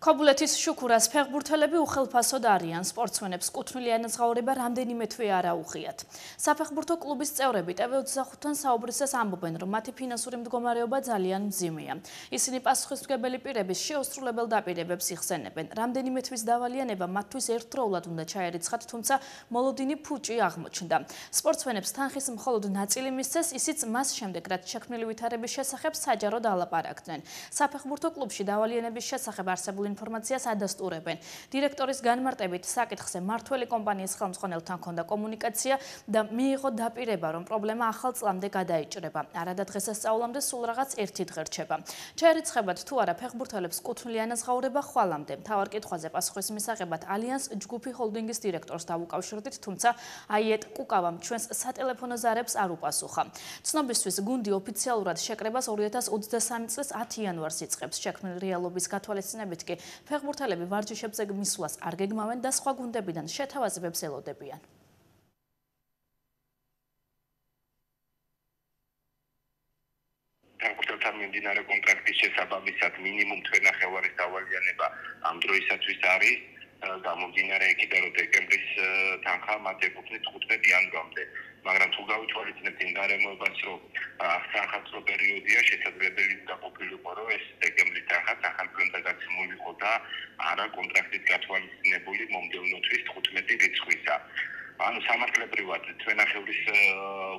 ქობულეთის შუქურას ფეხბურთელები უხელფასოდ არიან. სპორტსმენებს კუთვნილი ანაზღაურება რამდენიმე თვე არა უღიათ. საფეხბურთო კლუბის წევრები TV25-თან საუბრისას ამბობენ, რომ მათი ფინანსური მდგომარეობა ძალიან მძიმეა. ისინი პასუხისმგებელი პირების შეუსრულებელ დაპირებებს იხსენებენ. რამდენიმე თვის დავალიანება მათთვის ერთდროულად უნდა ჩაერიცხათ, თუმცა მოლოდინი ფუჭი აღმოჩნდა. სპორტსმენებს თანხის მხოლოდ ნაწილი მისცეს, ისიც მას შემდეგ, რაც შექმნილი ვითარების შესახებ საჯაროდ ალაპარაკდნენ. საფეხბურთო კლუბში დავალიანების შესახებ არსებული ინფორმაციას ადასტურებენ. დირექტორის განმარტებით საკითხზე მართველი კომპანიის ხელმძღვანელთან ჰქონდა კომუნიკაცია და მიიღო დაპირება, რომ პრობლემა ახალ წლამდე გადაიჭრება. არადა დღესასწაულამდე სულ რაღაც ერთი დღე რჩება. ჩაერიცხებათ თუ არა ფეხბურთელებს კუთვნილი ანაზღაურება ხვალამდე. თავარ კითხვაზე პასუხის მისაღებად ალიანს ჯგუფი ჰოლდინგის დირექტორს დავუკავშირდით, თუმცა აიეტ კუკავამ ჩვენს სატელეფონო ზარებს არ უპასუხა. ცნობისთვის გუნდი ოფიციალურად შეკრებას 2023 წლის 10 იანვარს იწყებს. შექმნილ რეალობის გათვალისწინებით კი ფეხბურთელები ვარჯიშებზე მისვლას არ გეგმავენ და სხვა გუნდებიდან შეთავაზებებს ელოდებიან. ფეხბურთელთან მიმდინარე კონტრაქტის შესაბამისად მინიმუმ თვენახევარის დავალიანება ამ დროისათვის არის გამომდინარე იქიდან რომ დეკემბრის თანხა მათ ეკუთვნით 15 იანვრამდე მაგრამ თუ გავითვალისწინებთ იმ გარემოებას რომ სახალხო პერიოდია შესაძლებელი დაყოფილიყო რომ ეს დეკემბრის თანხა სახელმწიფო გაცემულიყო და არა კონტრაქტით გათვალისწინებული მომდევნო თვის 15 რიცხვისა ანუ სამართლებრივად თვენახევრის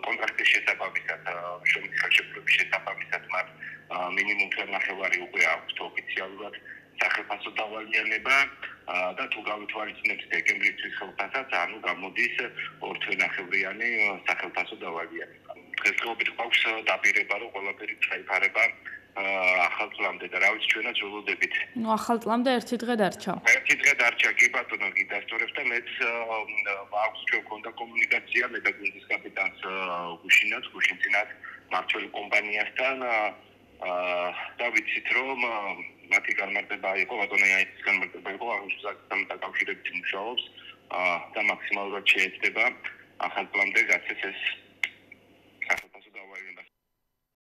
კონტრაქტის შესაბამისად შრომის ხელშეკრულების შესაბამისად მათ მინიმუმ თვენახევარი უკვე აქვს ოფიციალურად სახელმწიფო დავალიანება და თუ გავითვალისწინებთ დეკემბრის ხელფასსაც, ანუ გამოდის ორ თვენახევრიანი სახელმწიფო დავალიანება. დღესდღეობით გვაქვს დაპირება, რომ ყველაფერი ჩაიფარება ახალ წლამდე და რა ვიცი ჩვენაც ველოდებით. ნუ ახალ წლამდე ერთი დღე დარჩა. ერთი დღე დარჩა, კი ბატონო, გიდასტურებ და მეც აქვს ჩვენ კონდა კომუნიკაცია მე და გუნდის კაპიტანს გუშინაც, გუშინცინაც მართველი კომპანიასთან აა და ვიცით რომ მათი განმარტება იყო ბატონო აიცის განმარტება იყო აღნიშნულთან დაკავშირებით მუშაობს და მაქსიმალურად შეეცდება ახალ პლანზე გასცეს ეს